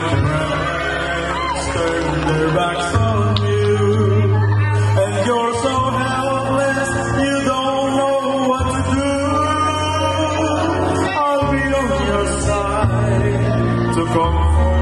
friends turn their backs on you. And you're so helpless you don't know what to do. I'll be on your side to comfort